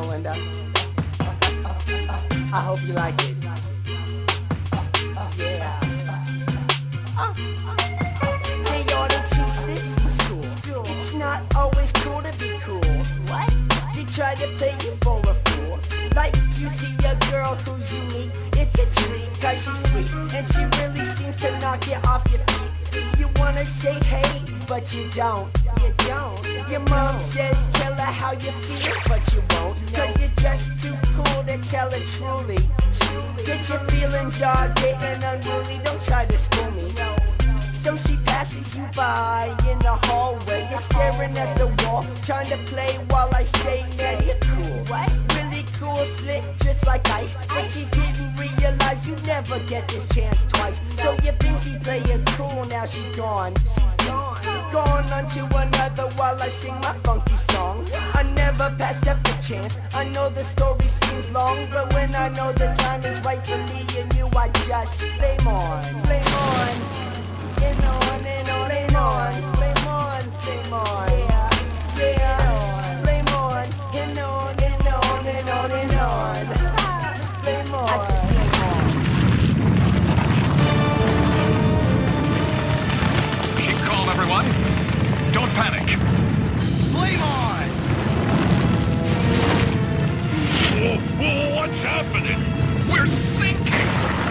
Uh, I hope you like it. Yeah. Ought to teach this in school. It's not always cool to be cool. What? They try to play you for a fool. Like you see a girl who's unique. It's a treat, cause she's sweet. And she really seems to knock you off your feet. You wanna say hey, but you don't. You don't. Your mom says tell her how you feel, but you won't. Cause you're just too cool to tell her truly. Get your feelings all getting unruly. Don't try to school me. So she passes you by in the hallway. You're staring at the wall, trying to play while I say that you're cool. Really cool, slick, just like ice. But you didn't realize you never get this chance twice. So you're busy playing cool, now she's gone. She's gone. On to another while I sing my funky song. I never pass up the chance. I know the story seems long, but when I know the time is right for me and you, I just flame on, flame on. Panic. Flame on! Whoa, whoa, what's happening? We're sinking!